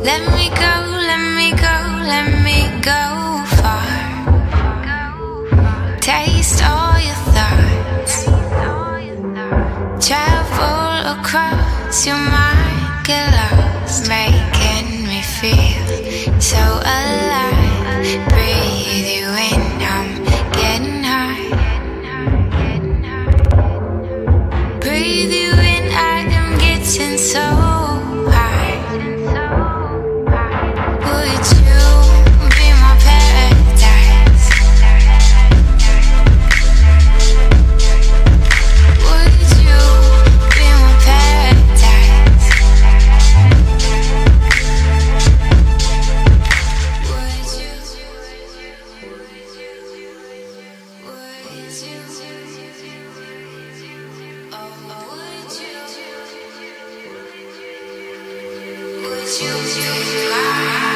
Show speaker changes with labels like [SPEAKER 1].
[SPEAKER 1] Let me go, let me go, let me go far. Taste all your thoughts. Travel across your mind, get lost, making me feel so alive. Breathe you in, I'm getting high. Breathe you Would you? Oh, would you? Would you?